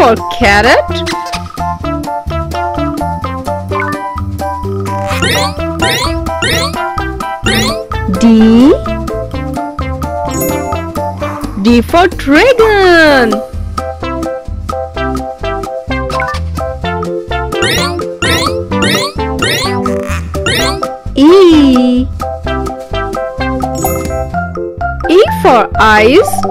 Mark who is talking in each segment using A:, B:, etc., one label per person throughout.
A: for carrot. D. D for dragon. E. E for eyes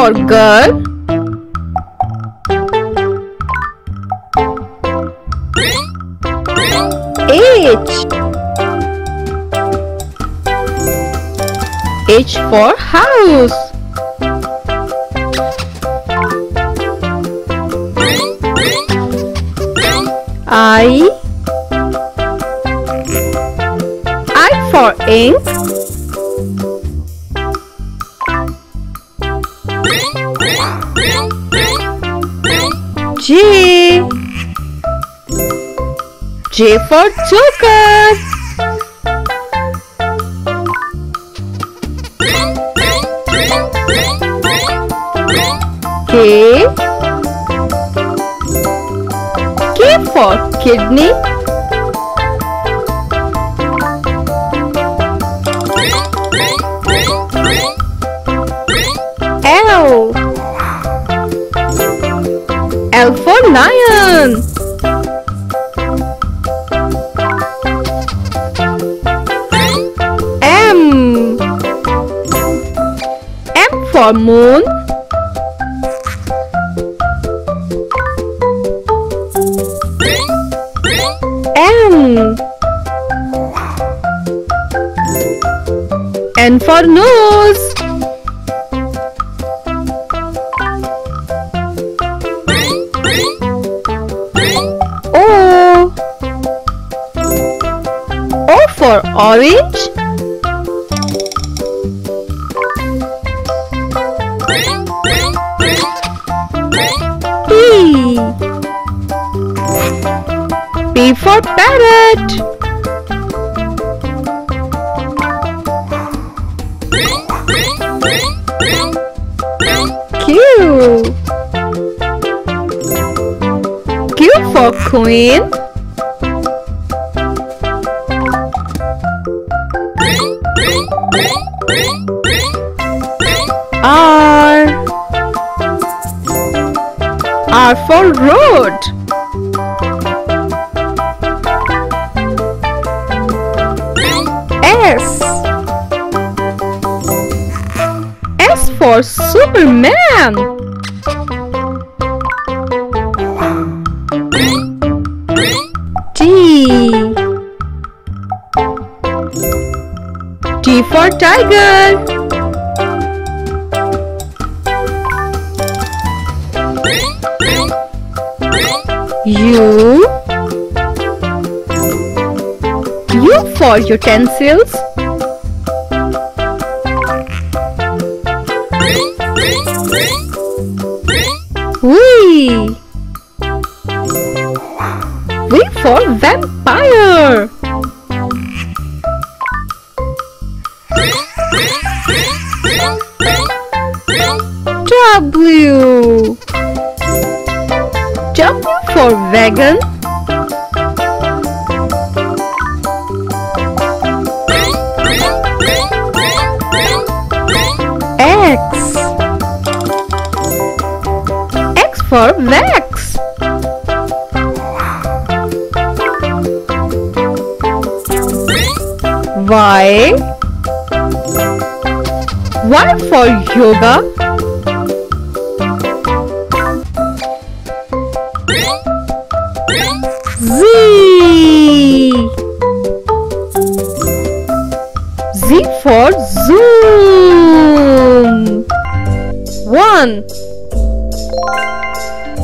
A: for girl. H. H for house. I. I for ink J for joker. K. K for kidney. L L for lion M for moon M. N for nose O. O for orange For parrot. Q. Q for queen. R. R for road Superman! T T for tiger. U. U for utensils yoga. Z. Z for zoom. One,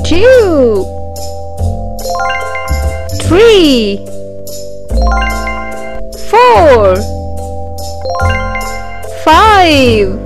A: two, three, four, five,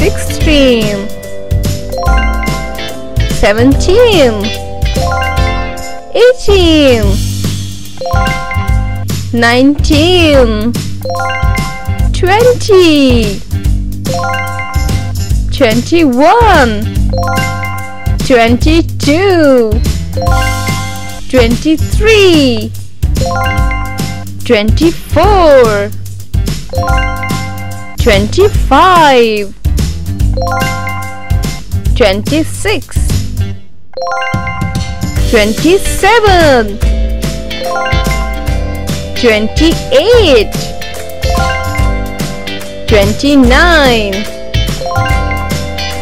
A: sixteen, seventeen, eighteen, nineteen, twenty, twenty-one, twenty-two, twenty-three, twenty-four, twenty-five, twenty-six, twenty-seven, twenty-eight, twenty-nine,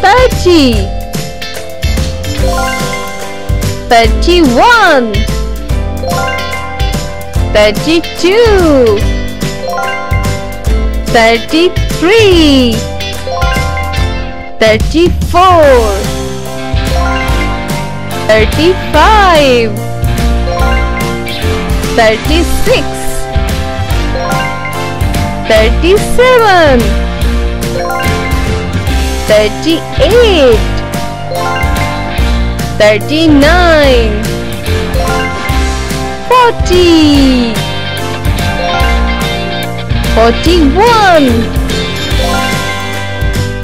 A: thirty, thirty-one, thirty-two, thirty-three, thirty-four, thirty-five, thirty-six, thirty-seven, thirty-eight, thirty-nine, forty,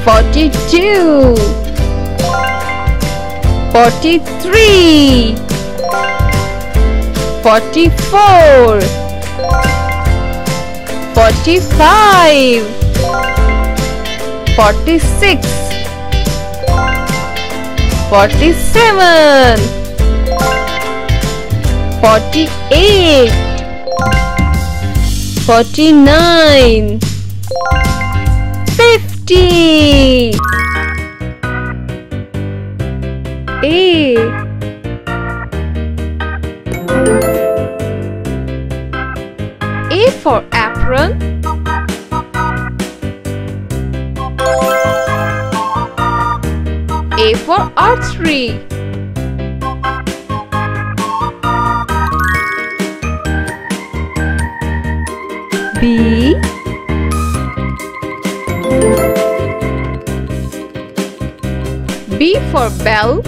A: 42 43 44 45 46 47 48 49 D E. A for apron. A for archery. B. for bell.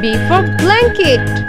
A: B for blanket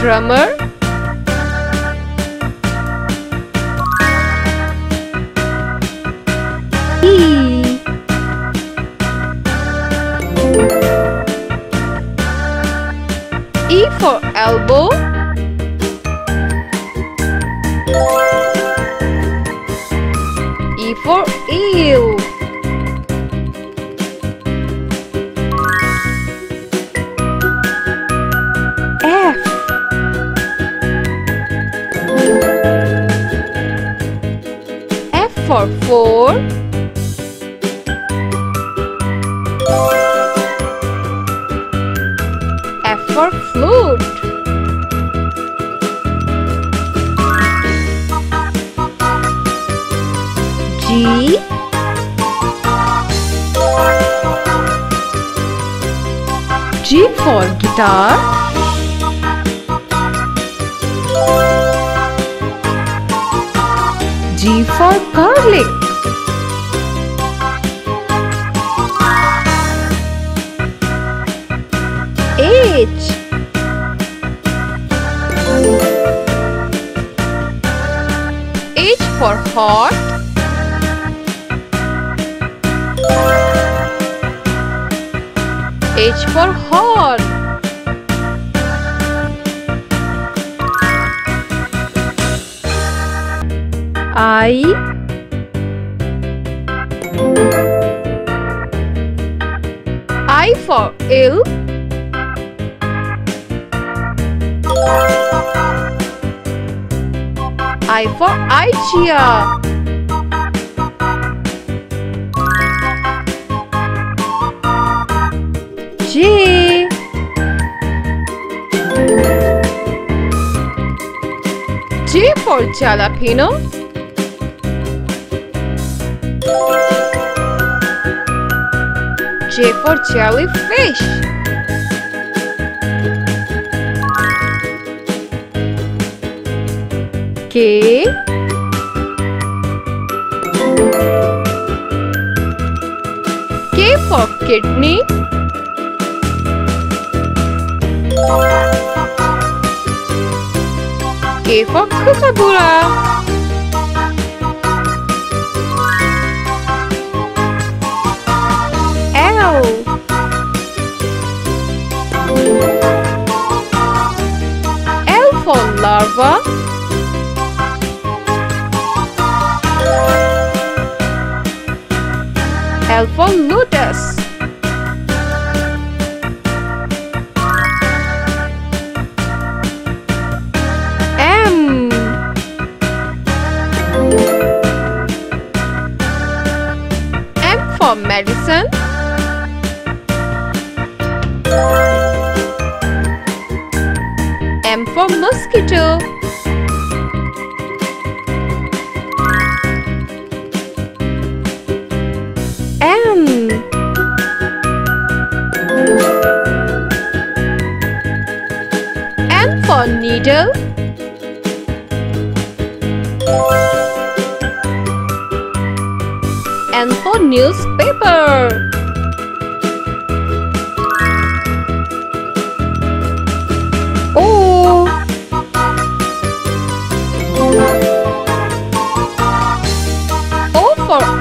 A: drummer for 4 F for flute. G. G for guitar. G for garlic H. H for hot. H for horn I I for ill I for IGEA J J for jalapeno J for jellyfish K K for kidney. K for kookaburra larva L for lotus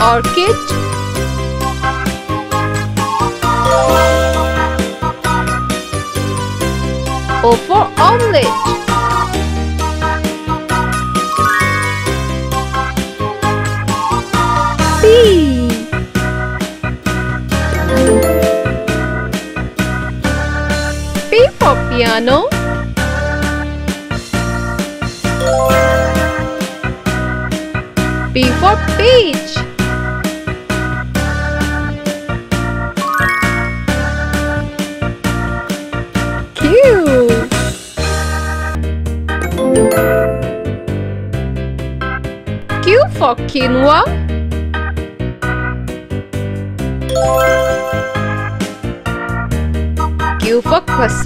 A: orchid O oh, for omelette. P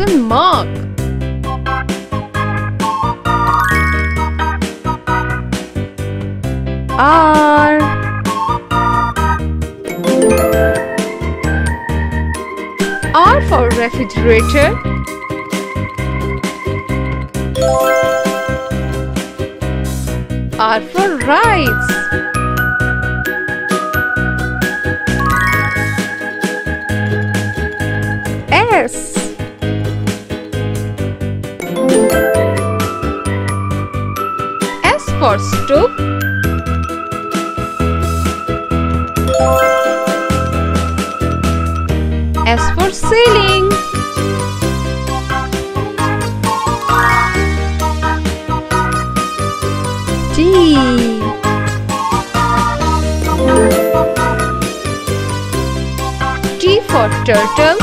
A: question mark R. R for refrigerator S for ceiling T T for turtle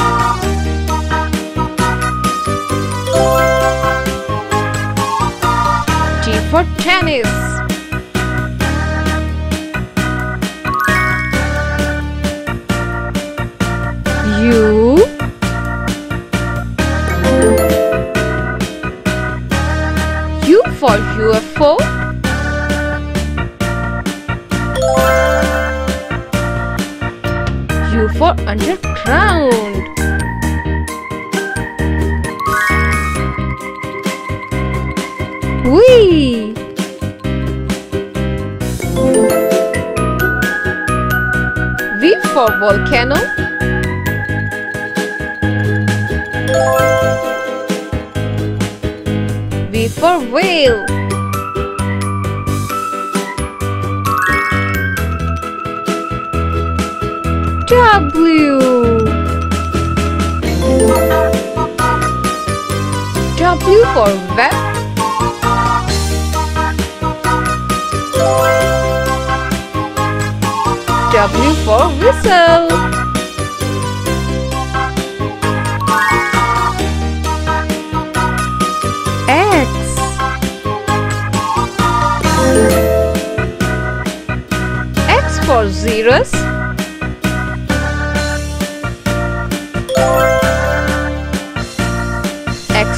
A: X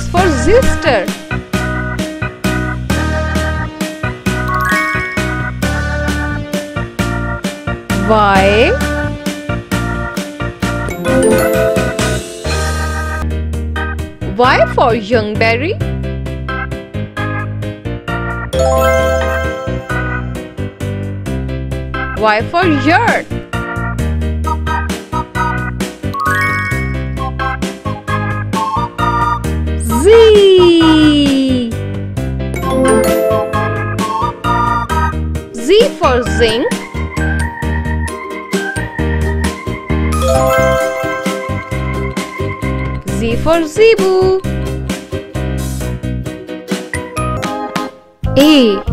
A: for sister. Y. Y for Youngberry. Y for Yurt. Z. Z for zinc. Z for Zebu. A.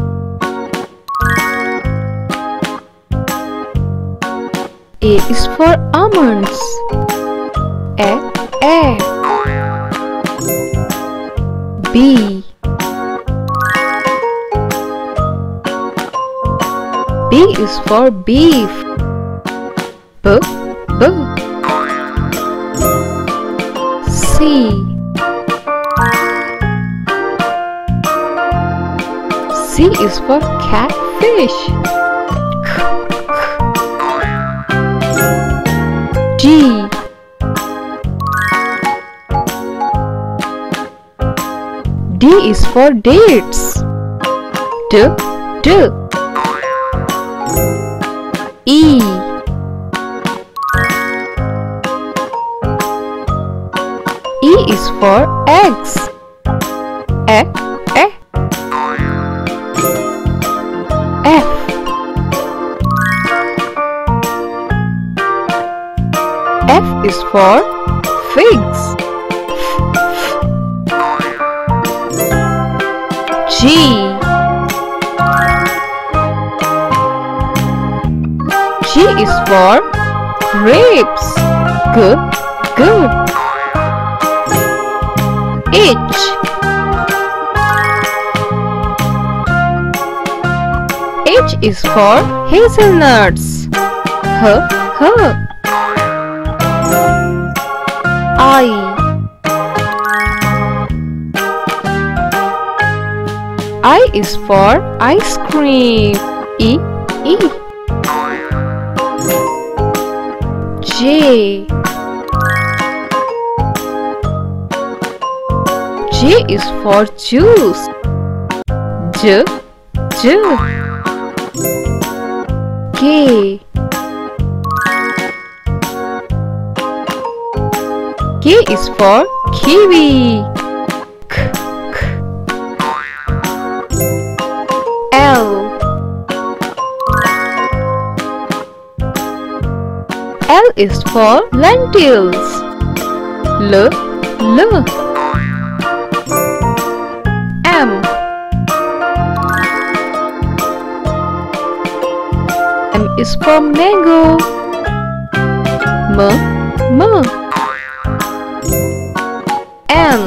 A: for almonds. A. A. B. B is for beef. B. B. C. C is for catfish. G. D is for dates. D. D. E. E is for eggs. G, G. H. H is for hazelnuts. H, H. I. I is for ice cream. E, E. is for juice. J, J. K. K is for kiwi. K, K. L. L is for lentils. L, L. for mango. M, M. N.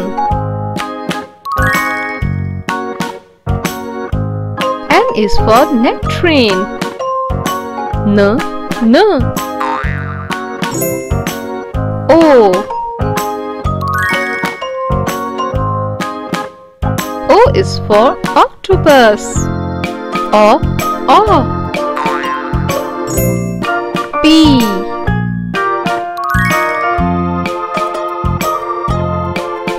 A: N is for nectarine. N, N. O. O is for octopus. O, O. P.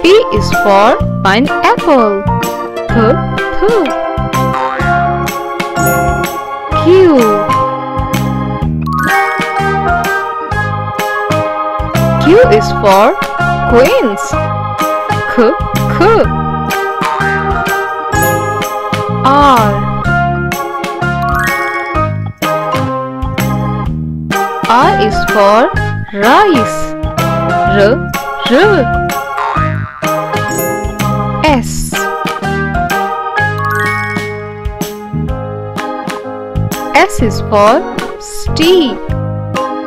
A: P is for pineapple. q is for queens. K. is for rice. R, R. S. S is for steak.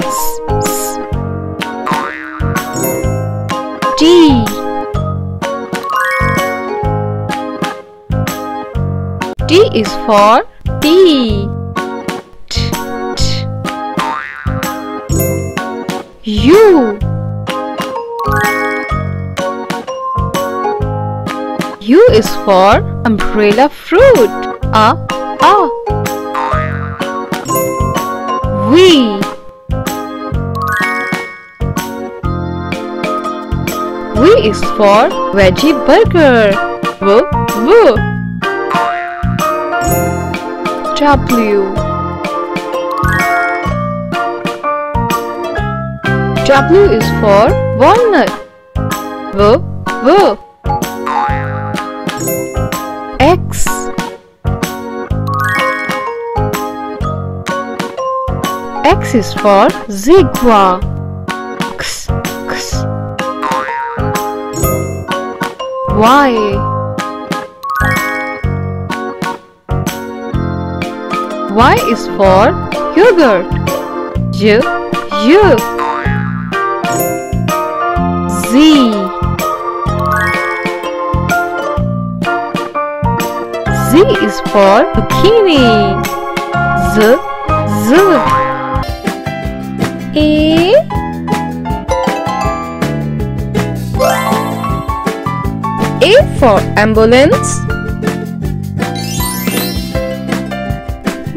A: S, S. T. T is for tea. U. Is for umbrella fruit. A, A. V. V is for veggie burger. V, V. W. W is for walnut. V, V. X. X is for zebra. X, X. Y. Y is for yogurt. Y, Y. Z. Z is for bikini. Z, Z. A. A for ambulance.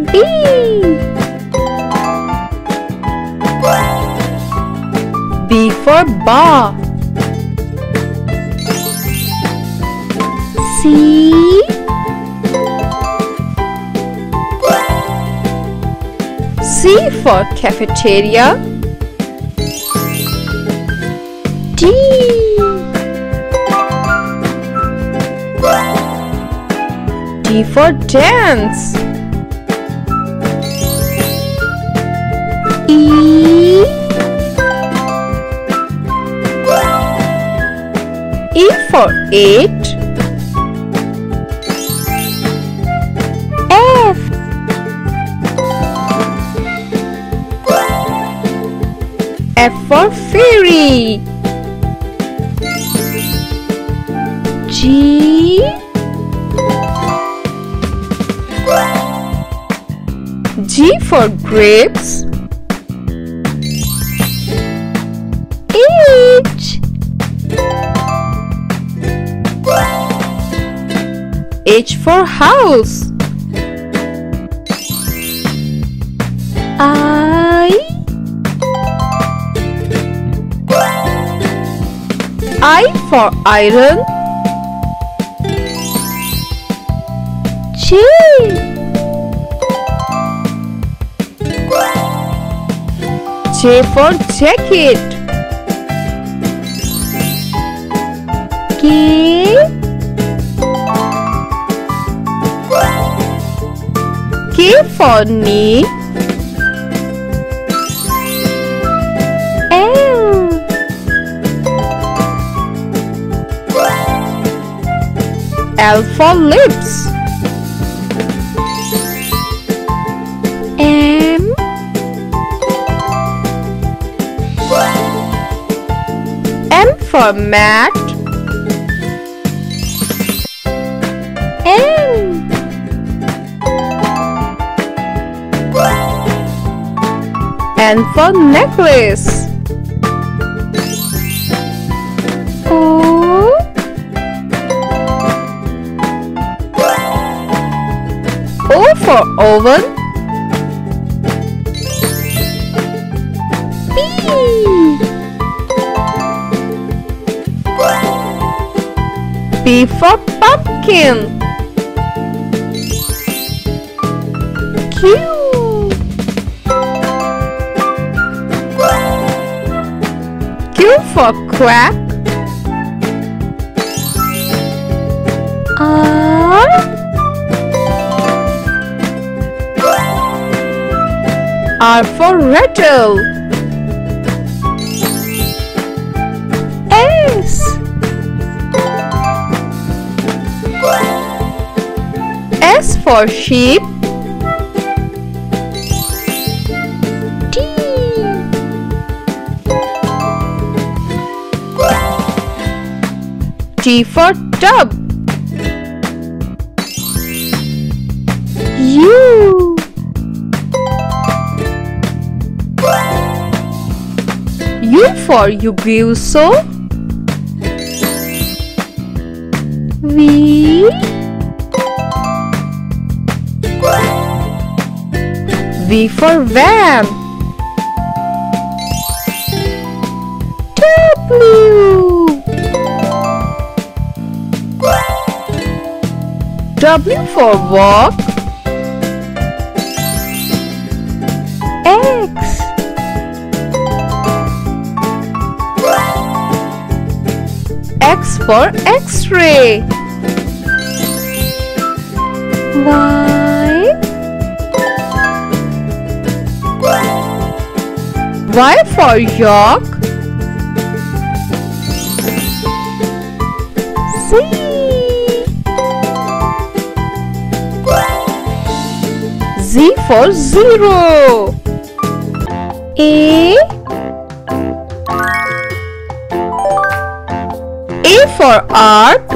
A: B. B for bar. C. C for cafeteria. D. D for dance. E. E for eight. For grapes. H. H for house. I. I for iron. J. J for jacket. K. K for knee. L. L for lips. format. M and for necklace. O O for oven For pumpkin. Q. Q for quack. R. R for rattle. S. for sheep. T. T for tub. U. U for Ubuso. V. V for van. W. W for walk. X. X for X-ray. Y. Y for York. Z. Z for zero. A. A for arc.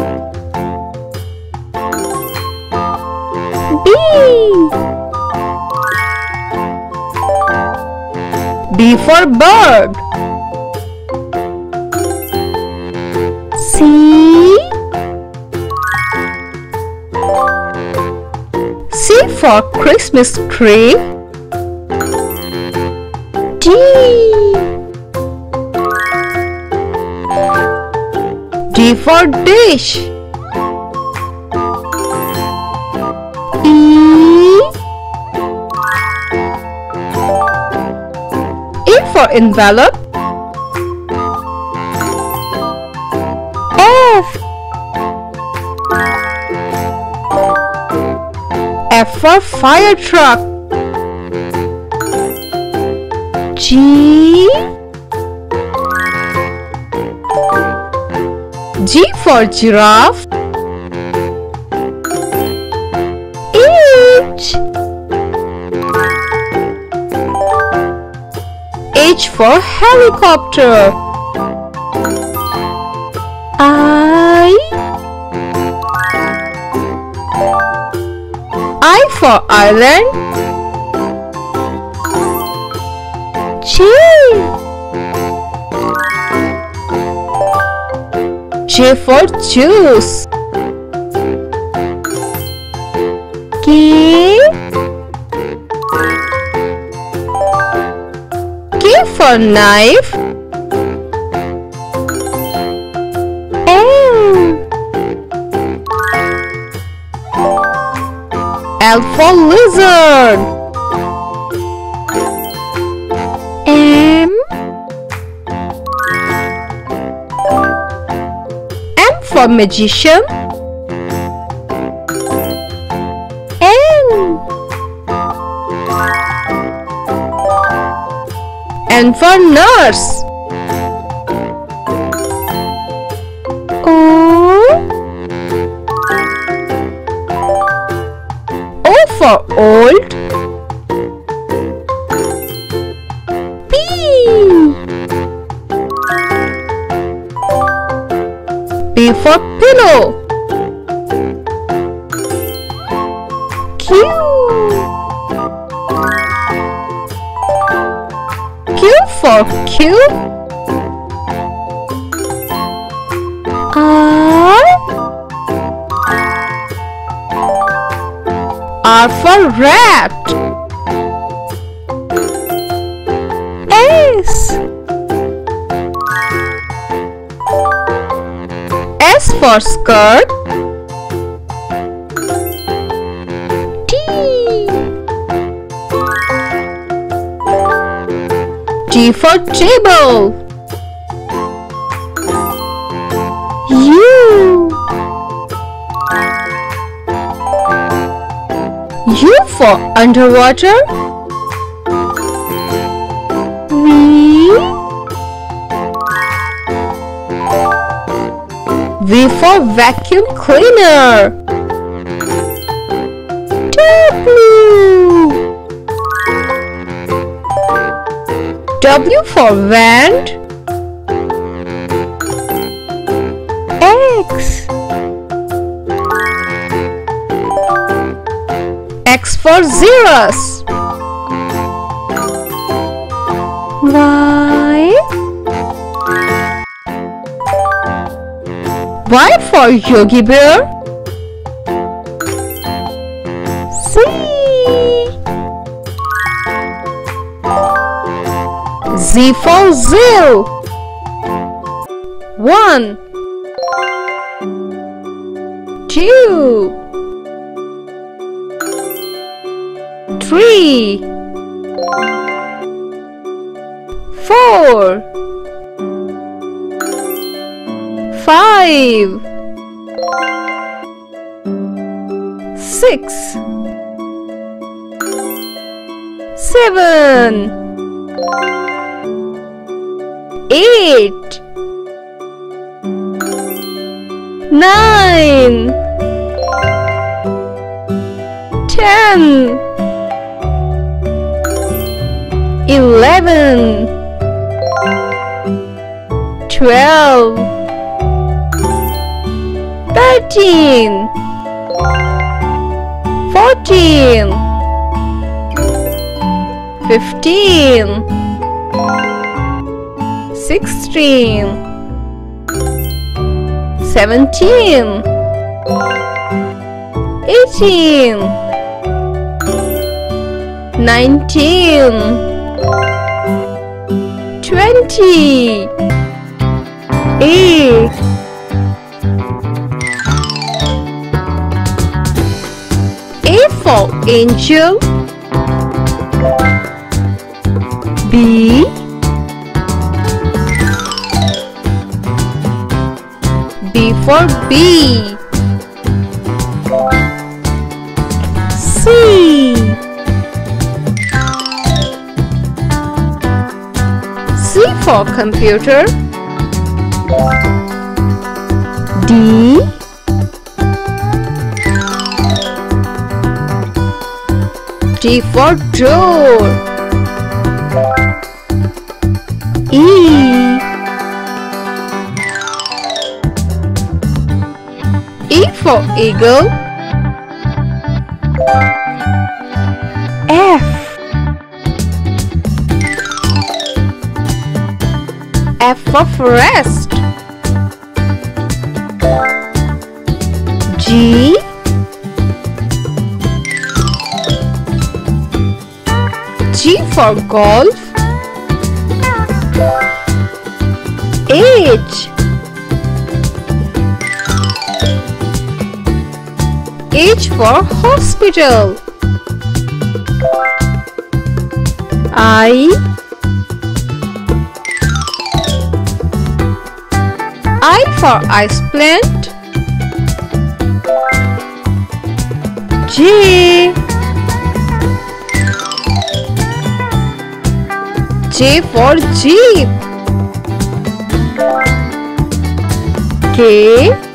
A: B for bird. C. C for Christmas tree. D. D for dish. For envelope. F. F for fire truck. G. G for giraffe. For helicopter. I. I for island. J. J for juice. For knife. Oh. L. L for lizard. M. M for magician. For nurse. Rat. S. S for skirt. T. T for table. U. for underwater. V. V for vacuum cleaner. W. W for wand. For Xerox. Y. Y for Yogi Bear. Z. Z for Zoo. One. Two. Eight. Nine. Ten. Eleven. Twelve. Thirteen. Fourteen. Fifteen. Sixteen. Seventeen. Eighteen. Nineteen. Twenty. A. A for angel. For bee. C. C for computer. D. D for door. E. eagle. F. F for forest. G. G for golf. H. H for hospital. I. I for ice plant. J. J for jeep. K.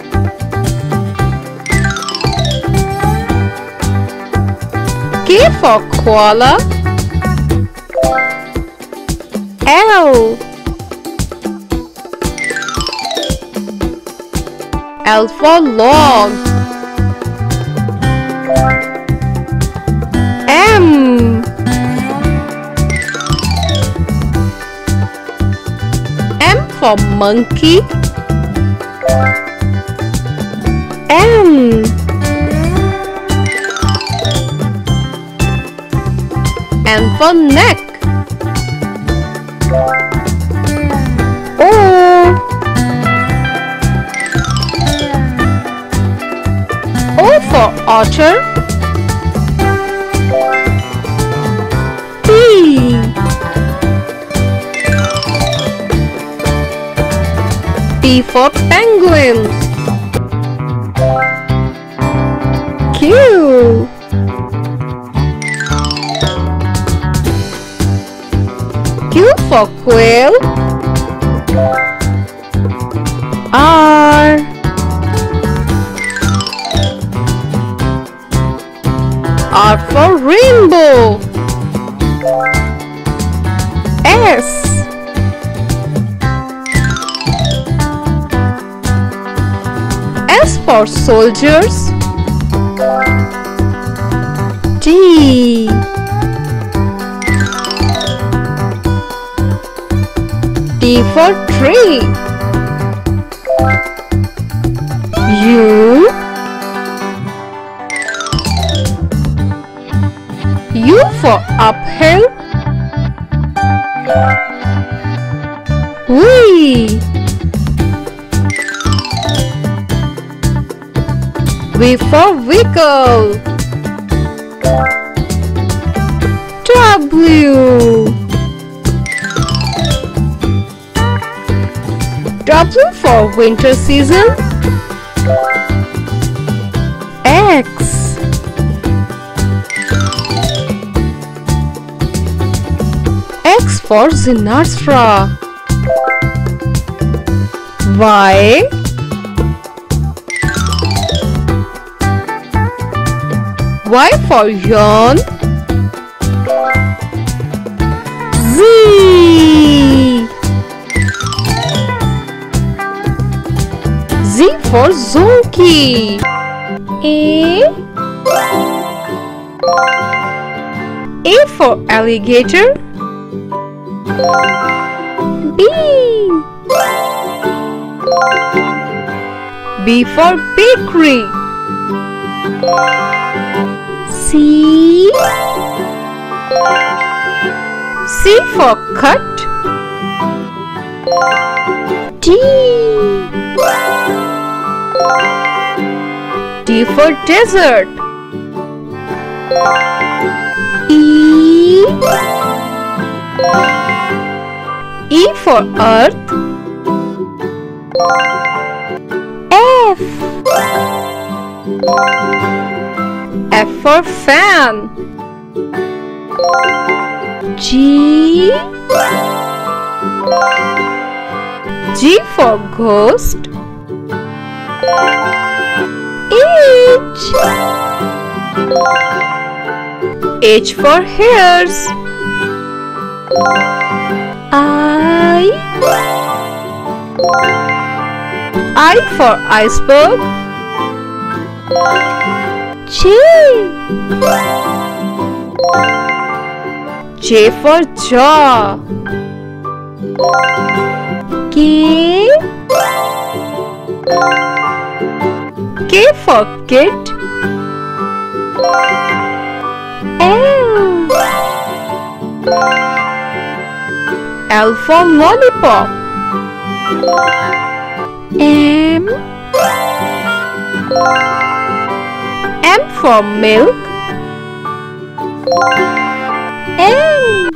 A: for koala. L. L for log. M. M for monkey. Oh. Oh, for neck. O. O for otter. P. P for penguin. Q. for quail. R. R for rainbow. S. S for soldiers. T. for tree. U. U for uphill. V. V for vehicle. W for winter season. X. X for Zinastra. Y. Y for yawn. Z. for Zonkey. A. A for alligator. B. B for bakery. C. C for cut. D. D for desert. E. E for earth. F. F for fan. G. G for ghost. H. H for hairs. I. I for iceberg. J. J for jaw. K. K for kit. L. L for lollipop. M. M for milk. N.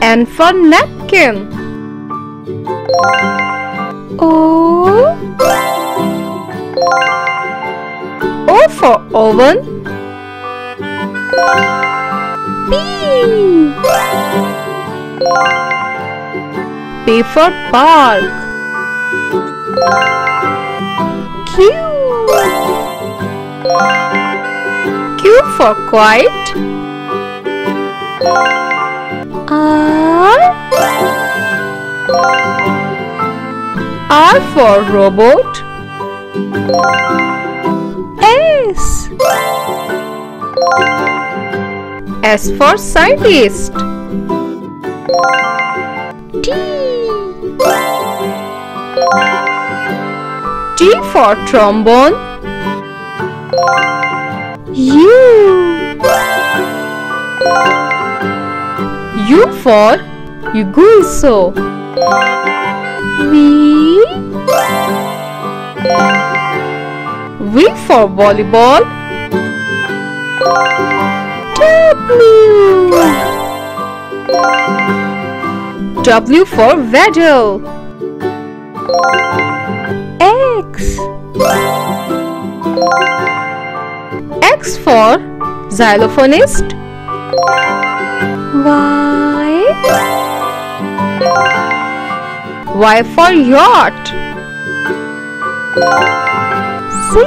A: N for napkin. O. O for oven. P. P for park. Q. Q for quiet. R. R for robot. S. S for scientist. T. T for trombone. U. U for Uguisu. V. V for volleyball. W. W for Weddle. X. X for xylophonist. Y. Y for yacht. Z.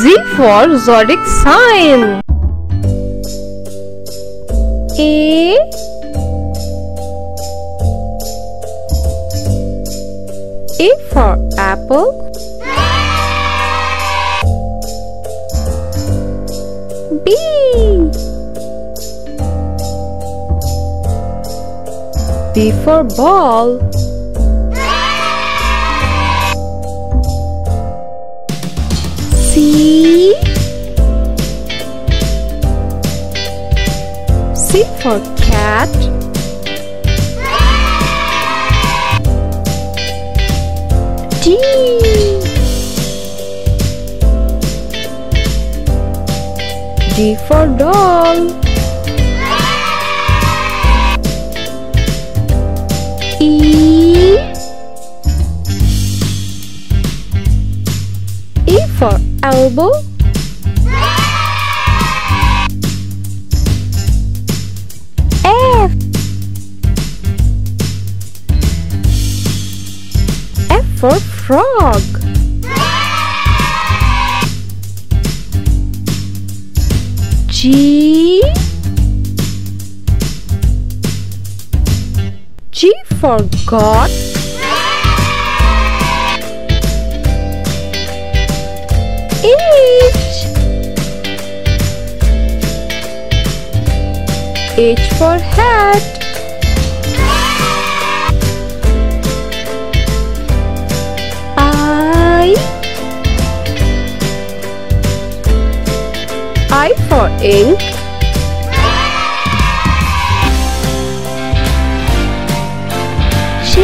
A: Z for zodiac sign. A. A for apple. B for ball. C. C for cat. D. D for doll. Elbow. F. F for frog. G. G for God. H for hat. I. I for ink. J.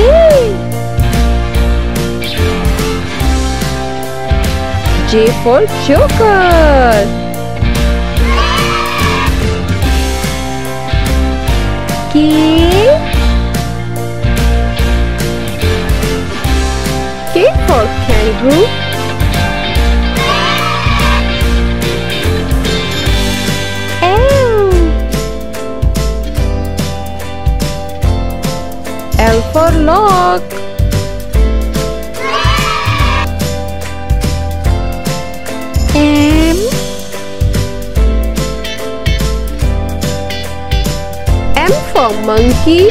A: J for Joker. K. K for kangaroo. L. L for lock. For monkey.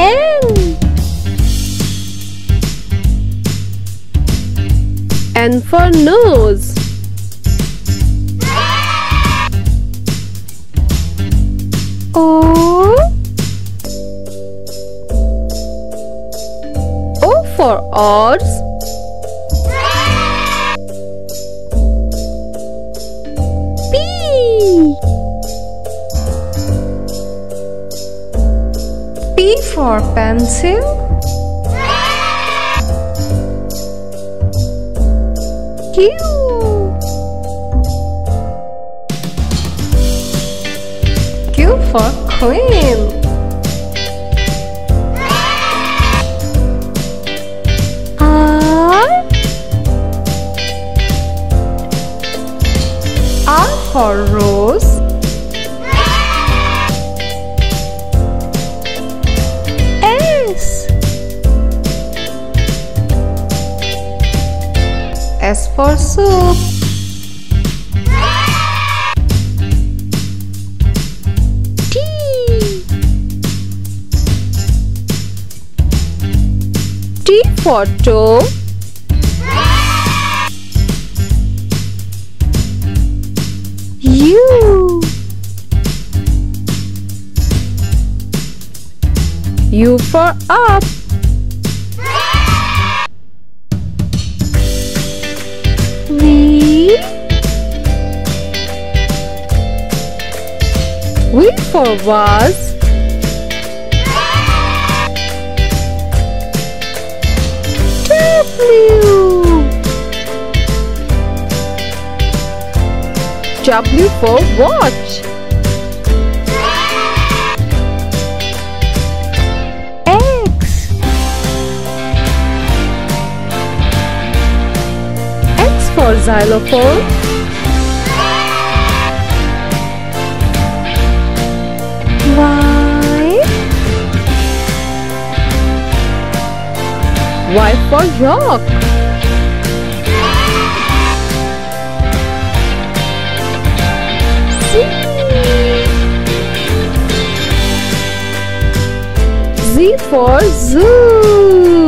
A: N. N for nose. massive T for toe. U. U for up. V for vase W. W for watch. X. X for xylophone Y for york. Z. Z for zoo